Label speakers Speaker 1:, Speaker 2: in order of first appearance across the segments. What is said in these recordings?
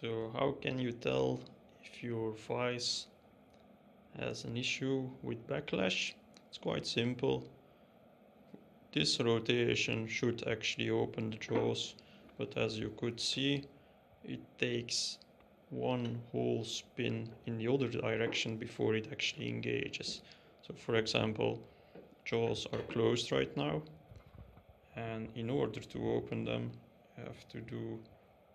Speaker 1: So how can you tell if your vice has an issue with backlash? It's quite simple. This rotation should actually open the jaws, but as you could see, it takes one whole spin in the other direction before it actually engages. So for example, jaws are closed right now, and in order to open them, you have to do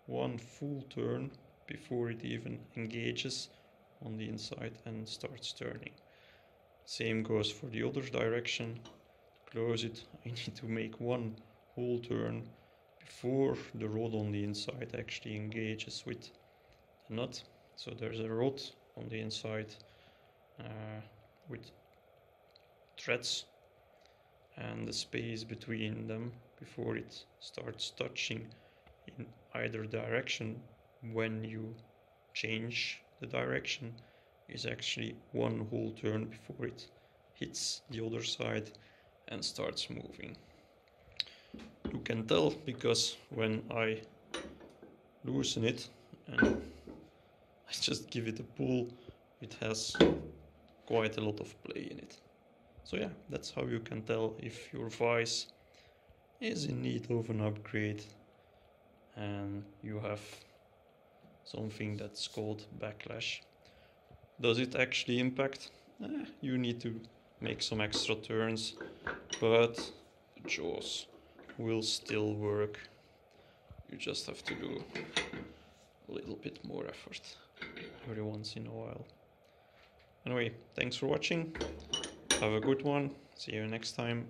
Speaker 1: one full turn before it even engages on the inside and starts turning. Same goes for the other direction. To close it, I need to make one whole turn before the rod on the inside actually engages with the nut. So there's a rod on the inside uh, with threads and the space between them before it starts touching in either direction when you change the direction is actually one whole turn before it hits the other side and starts moving. You can tell because when I loosen it and I just give it a pull, it has quite a lot of play in it. So yeah, that's how you can tell if your vise is in need of an upgrade and you have something that's called backlash. Does it actually impact? Eh, you need to make some extra turns, but jaws will still work. You just have to do a little bit more effort every once in a while. Anyway, thanks for watching. Have a good one. See you next time.